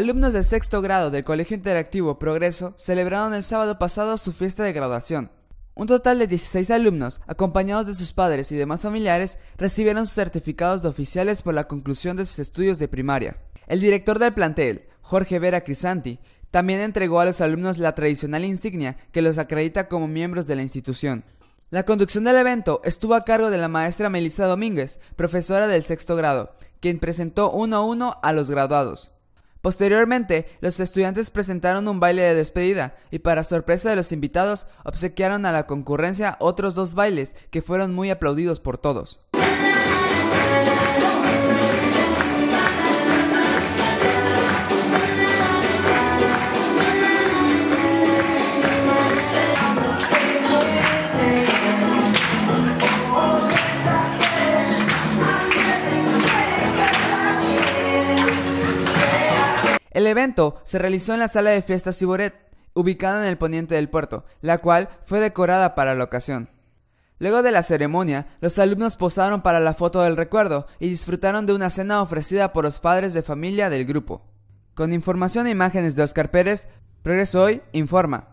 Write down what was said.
Alumnos de sexto grado del Colegio Interactivo Progreso celebraron el sábado pasado su fiesta de graduación. Un total de 16 alumnos, acompañados de sus padres y demás familiares, recibieron sus certificados de oficiales por la conclusión de sus estudios de primaria. El director del plantel, Jorge Vera Crisanti, también entregó a los alumnos la tradicional insignia que los acredita como miembros de la institución. La conducción del evento estuvo a cargo de la maestra Melissa Domínguez, profesora del sexto grado, quien presentó uno a uno a los graduados. Posteriormente, los estudiantes presentaron un baile de despedida y para sorpresa de los invitados obsequiaron a la concurrencia otros dos bailes que fueron muy aplaudidos por todos. El evento se realizó en la sala de fiestas Ciboret, ubicada en el poniente del puerto, la cual fue decorada para la ocasión. Luego de la ceremonia, los alumnos posaron para la foto del recuerdo y disfrutaron de una cena ofrecida por los padres de familia del grupo. Con información e imágenes de Oscar Pérez, Progreso Hoy informa.